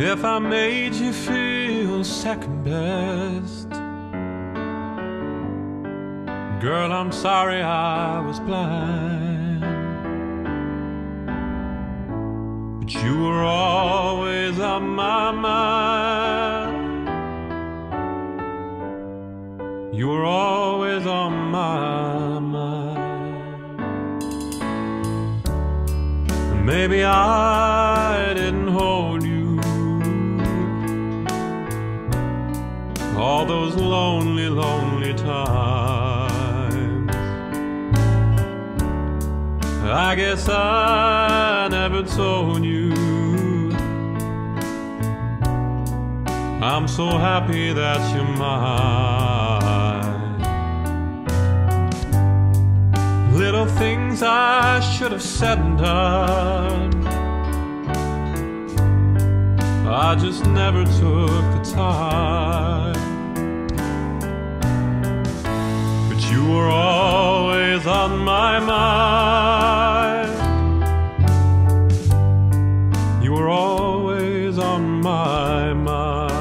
If I made you feel second best, girl, I'm sorry I was blind. But you were always on my mind. You were always on my mind. Maybe I didn't hold you all those lonely, lonely times. I guess I never told you. I'm so happy that you're mine. Little things I should have said and done. I just never took the time. But you were always on my mind. You were always on my mind.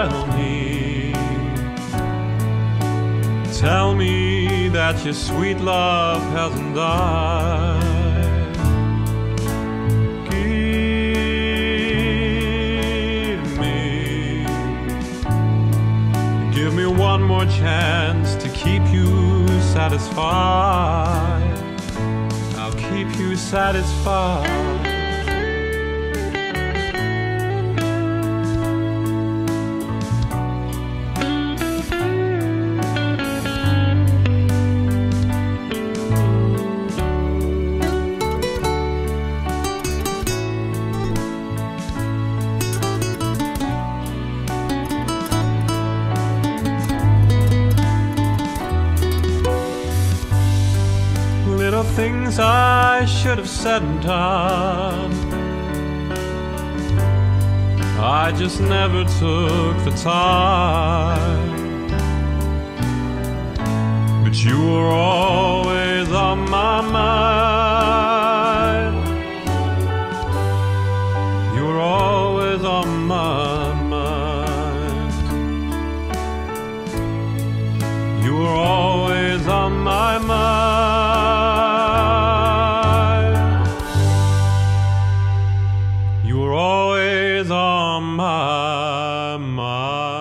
Tell me, tell me that your sweet love hasn't died. More chance to keep you satisfied. I'll keep you satisfied. Things I should have said and done. I just never took the time. But you were always on my mind. You were always on my mind. You were always on my is on my mind.